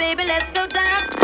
baby, let's go down.